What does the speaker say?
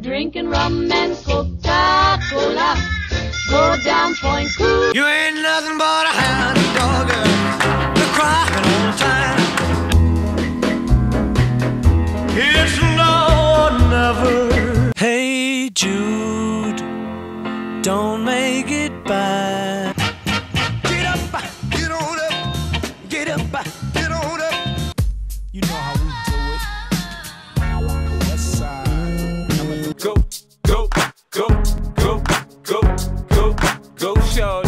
Drinking rum and Coca-Cola. Go down point cool. You ain't nothing but a hound dog. You're crying all the time. It's no never. Hey Jude, don't make it bad. Get up, get on up, get up. show.